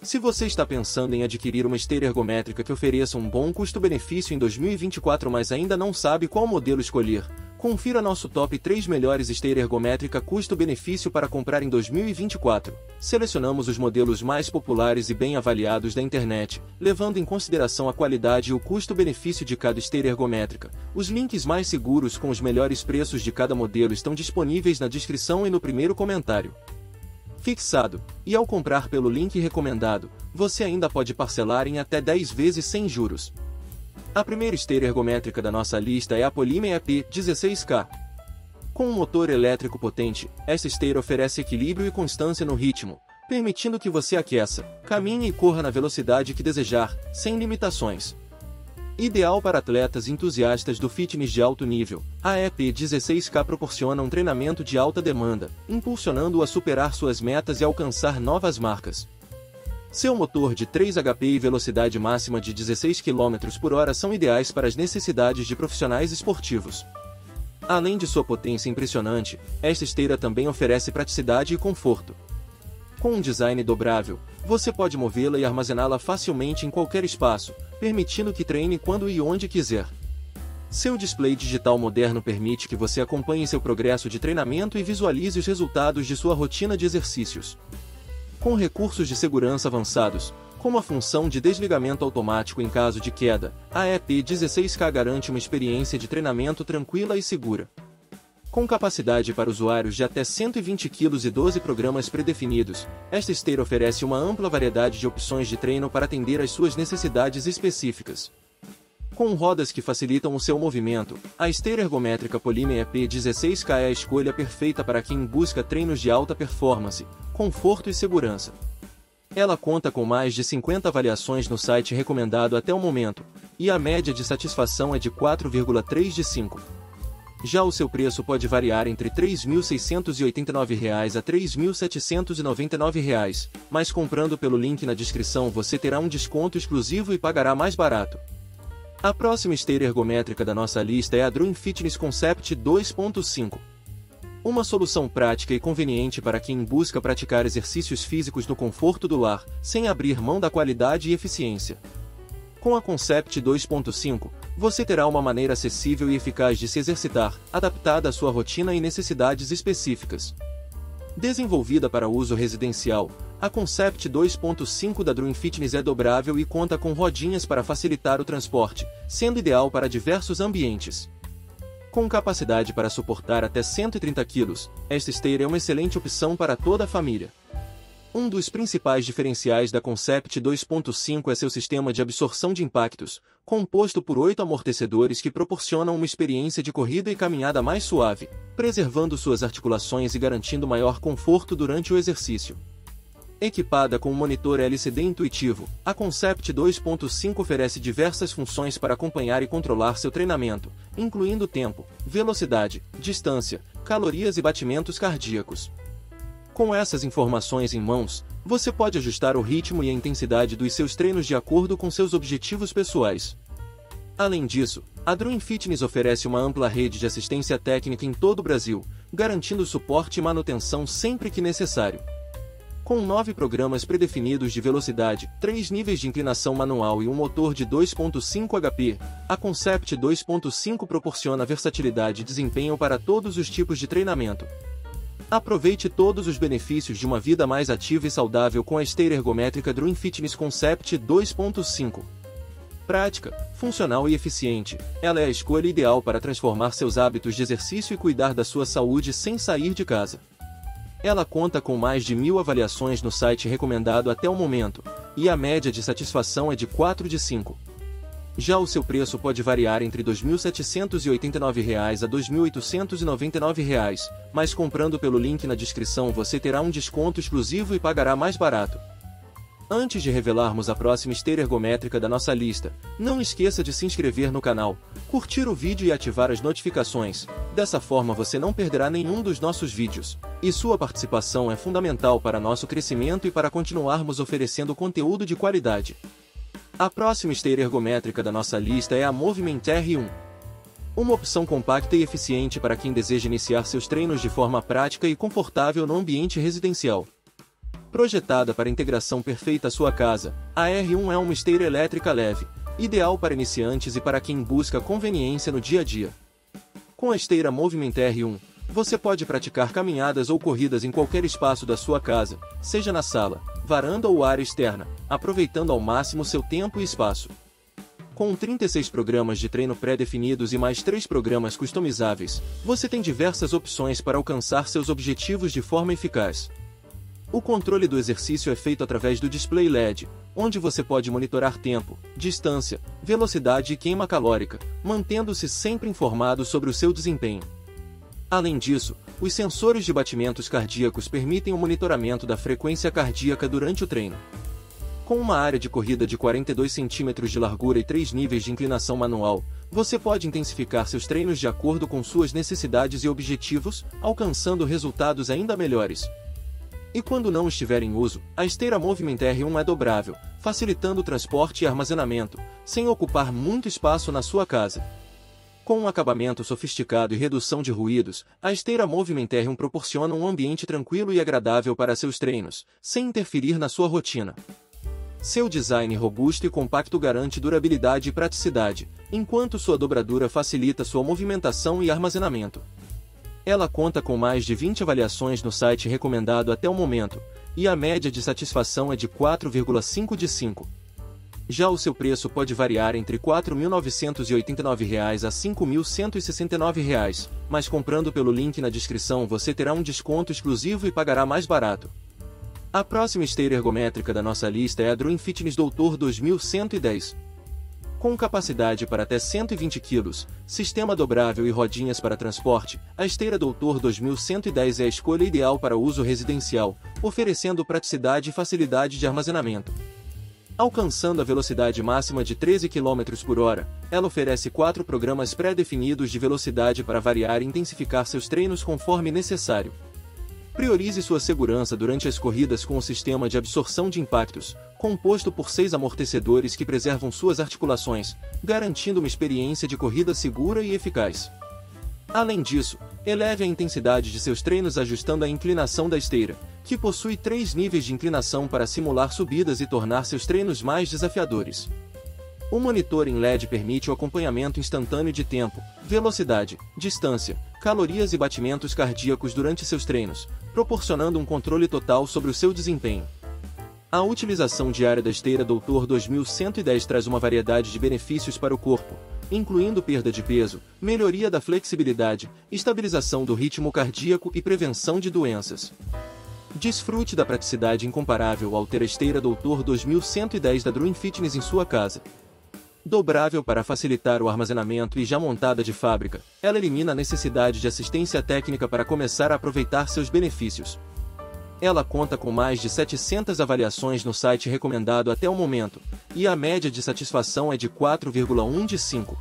Se você está pensando em adquirir uma esteira ergométrica que ofereça um bom custo-benefício em 2024 mas ainda não sabe qual modelo escolher, confira nosso top 3 melhores esteira ergométrica custo-benefício para comprar em 2024. Selecionamos os modelos mais populares e bem avaliados da internet, levando em consideração a qualidade e o custo-benefício de cada esteira ergométrica. Os links mais seguros com os melhores preços de cada modelo estão disponíveis na descrição e no primeiro comentário fixado, e ao comprar pelo link recomendado, você ainda pode parcelar em até 10 vezes sem juros. A primeira esteira ergométrica da nossa lista é a Polymer EP16K. Com um motor elétrico potente, essa esteira oferece equilíbrio e constância no ritmo, permitindo que você aqueça, caminhe e corra na velocidade que desejar, sem limitações. Ideal para atletas entusiastas do fitness de alto nível, a EP16K proporciona um treinamento de alta demanda, impulsionando-o a superar suas metas e alcançar novas marcas. Seu motor de 3 HP e velocidade máxima de 16 km por hora são ideais para as necessidades de profissionais esportivos. Além de sua potência impressionante, esta esteira também oferece praticidade e conforto. Com um design dobrável, você pode movê-la e armazená-la facilmente em qualquer espaço, permitindo que treine quando e onde quiser. Seu display digital moderno permite que você acompanhe seu progresso de treinamento e visualize os resultados de sua rotina de exercícios. Com recursos de segurança avançados, como a função de desligamento automático em caso de queda, a EP16K garante uma experiência de treinamento tranquila e segura. Com capacidade para usuários de até 120 kg e 12 programas predefinidos, esta esteira oferece uma ampla variedade de opções de treino para atender às suas necessidades específicas. Com rodas que facilitam o seu movimento, a esteira ergométrica Polymer EP16K é a escolha perfeita para quem busca treinos de alta performance, conforto e segurança. Ela conta com mais de 50 avaliações no site recomendado até o momento, e a média de satisfação é de 4,3 de 5. Já o seu preço pode variar entre R$ 3.689 a R$ 3.799, mas comprando pelo link na descrição você terá um desconto exclusivo e pagará mais barato. A próxima esteira ergométrica da nossa lista é a Dream Fitness Concept 2.5. Uma solução prática e conveniente para quem busca praticar exercícios físicos no conforto do lar, sem abrir mão da qualidade e eficiência. Com a Concept 2.5, você terá uma maneira acessível e eficaz de se exercitar, adaptada à sua rotina e necessidades específicas. Desenvolvida para uso residencial, a Concept 2.5 da Dream Fitness é dobrável e conta com rodinhas para facilitar o transporte, sendo ideal para diversos ambientes. Com capacidade para suportar até 130 kg, esta esteira é uma excelente opção para toda a família. Um dos principais diferenciais da Concept 2.5 é seu sistema de absorção de impactos, composto por oito amortecedores que proporcionam uma experiência de corrida e caminhada mais suave, preservando suas articulações e garantindo maior conforto durante o exercício. Equipada com um monitor LCD intuitivo, a Concept 2.5 oferece diversas funções para acompanhar e controlar seu treinamento, incluindo tempo, velocidade, distância, calorias e batimentos cardíacos. Com essas informações em mãos, você pode ajustar o ritmo e a intensidade dos seus treinos de acordo com seus objetivos pessoais. Além disso, a Dream Fitness oferece uma ampla rede de assistência técnica em todo o Brasil, garantindo suporte e manutenção sempre que necessário. Com nove programas predefinidos de velocidade, três níveis de inclinação manual e um motor de 2.5 HP, a Concept 2.5 proporciona versatilidade e desempenho para todos os tipos de treinamento, Aproveite todos os benefícios de uma vida mais ativa e saudável com a esteira ergométrica Dream Fitness Concept 2.5. Prática, funcional e eficiente, ela é a escolha ideal para transformar seus hábitos de exercício e cuidar da sua saúde sem sair de casa. Ela conta com mais de mil avaliações no site recomendado até o momento, e a média de satisfação é de 4 de 5. Já o seu preço pode variar entre R$ 2.789 a R$ 2.899, mas comprando pelo link na descrição você terá um desconto exclusivo e pagará mais barato. Antes de revelarmos a próxima esteira ergométrica da nossa lista, não esqueça de se inscrever no canal, curtir o vídeo e ativar as notificações, dessa forma você não perderá nenhum dos nossos vídeos. E sua participação é fundamental para nosso crescimento e para continuarmos oferecendo conteúdo de qualidade. A próxima esteira ergométrica da nossa lista é a Movement R1. Uma opção compacta e eficiente para quem deseja iniciar seus treinos de forma prática e confortável no ambiente residencial. Projetada para integração perfeita à sua casa, a R1 é uma esteira elétrica leve, ideal para iniciantes e para quem busca conveniência no dia a dia. Com a esteira Movement R1, você pode praticar caminhadas ou corridas em qualquer espaço da sua casa, seja na sala, varanda ou área externa, aproveitando ao máximo seu tempo e espaço. Com 36 programas de treino pré-definidos e mais 3 programas customizáveis, você tem diversas opções para alcançar seus objetivos de forma eficaz. O controle do exercício é feito através do display LED, onde você pode monitorar tempo, distância, velocidade e queima calórica, mantendo-se sempre informado sobre o seu desempenho. Além disso, os sensores de batimentos cardíacos permitem o monitoramento da frequência cardíaca durante o treino. Com uma área de corrida de 42 cm de largura e 3 níveis de inclinação manual, você pode intensificar seus treinos de acordo com suas necessidades e objetivos, alcançando resultados ainda melhores, e quando não estiver em uso, a esteira Movement R1 é dobrável, facilitando o transporte e armazenamento, sem ocupar muito espaço na sua casa. Com um acabamento sofisticado e redução de ruídos, a esteira Moviment R1 proporciona um ambiente tranquilo e agradável para seus treinos, sem interferir na sua rotina. Seu design robusto e compacto garante durabilidade e praticidade, enquanto sua dobradura facilita sua movimentação e armazenamento. Ela conta com mais de 20 avaliações no site recomendado até o momento, e a média de satisfação é de 4,5 de 5. Já o seu preço pode variar entre R$ 4.989 a R$ 5.169, mas comprando pelo link na descrição você terá um desconto exclusivo e pagará mais barato. A próxima esteira ergométrica da nossa lista é a Dream Fitness Doutor 2110. Com capacidade para até 120 kg, sistema dobrável e rodinhas para transporte, a esteira Doutor 2110 é a escolha ideal para uso residencial, oferecendo praticidade e facilidade de armazenamento. Alcançando a velocidade máxima de 13 km por hora, ela oferece quatro programas pré-definidos de velocidade para variar e intensificar seus treinos conforme necessário. Priorize sua segurança durante as corridas com o sistema de absorção de impactos, composto por seis amortecedores que preservam suas articulações, garantindo uma experiência de corrida segura e eficaz. Além disso, eleve a intensidade de seus treinos ajustando a inclinação da esteira, que possui três níveis de inclinação para simular subidas e tornar seus treinos mais desafiadores. O monitor em LED permite o acompanhamento instantâneo de tempo, velocidade, distância, calorias e batimentos cardíacos durante seus treinos, proporcionando um controle total sobre o seu desempenho. A utilização diária da esteira Doutor 2110 traz uma variedade de benefícios para o corpo, incluindo perda de peso, melhoria da flexibilidade, estabilização do ritmo cardíaco e prevenção de doenças. Desfrute da praticidade incomparável ao ter a esteira Doutor 2110 da Dream Fitness em sua casa. Dobrável para facilitar o armazenamento e já montada de fábrica, ela elimina a necessidade de assistência técnica para começar a aproveitar seus benefícios. Ela conta com mais de 700 avaliações no site recomendado até o momento, e a média de satisfação é de 4,1 de 5.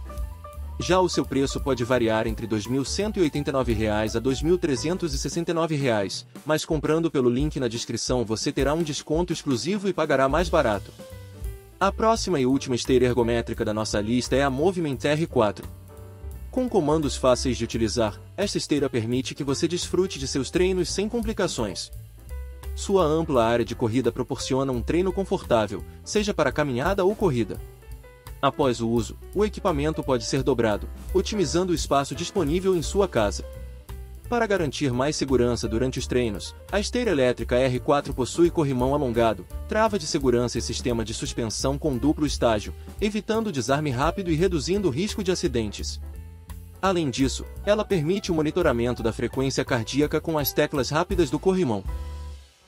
Já o seu preço pode variar entre R$ 2.189 a R$ 2.369, mas comprando pelo link na descrição você terá um desconto exclusivo e pagará mais barato. A próxima e última esteira ergométrica da nossa lista é a Movement R4. Com comandos fáceis de utilizar, esta esteira permite que você desfrute de seus treinos sem complicações. Sua ampla área de corrida proporciona um treino confortável, seja para caminhada ou corrida. Após o uso, o equipamento pode ser dobrado, otimizando o espaço disponível em sua casa. Para garantir mais segurança durante os treinos, a esteira elétrica R4 possui corrimão alongado, trava de segurança e sistema de suspensão com duplo estágio, evitando desarme rápido e reduzindo o risco de acidentes. Além disso, ela permite o monitoramento da frequência cardíaca com as teclas rápidas do corrimão.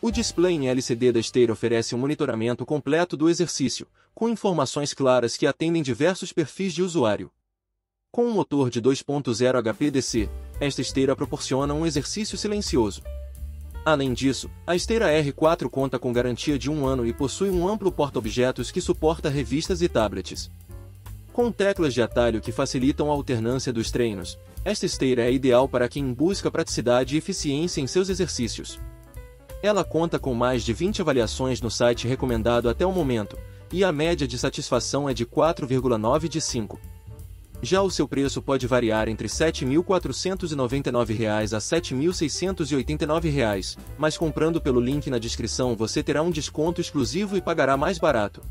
O display em LCD da esteira oferece um monitoramento completo do exercício, com informações claras que atendem diversos perfis de usuário. Com um motor de 2.0 HPDC, esta esteira proporciona um exercício silencioso. Além disso, a esteira R4 conta com garantia de um ano e possui um amplo porta-objetos que suporta revistas e tablets. Com teclas de atalho que facilitam a alternância dos treinos, esta esteira é ideal para quem busca praticidade e eficiência em seus exercícios. Ela conta com mais de 20 avaliações no site recomendado até o momento, e a média de satisfação é de 4,9 de 5. Já o seu preço pode variar entre R$ 7.499 a R$ 7.689, mas comprando pelo link na descrição você terá um desconto exclusivo e pagará mais barato.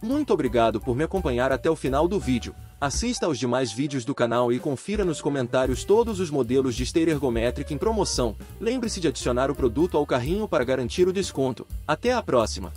Muito obrigado por me acompanhar até o final do vídeo. Assista aos demais vídeos do canal e confira nos comentários todos os modelos de esteira ergométrica em promoção. Lembre-se de adicionar o produto ao carrinho para garantir o desconto. Até a próxima!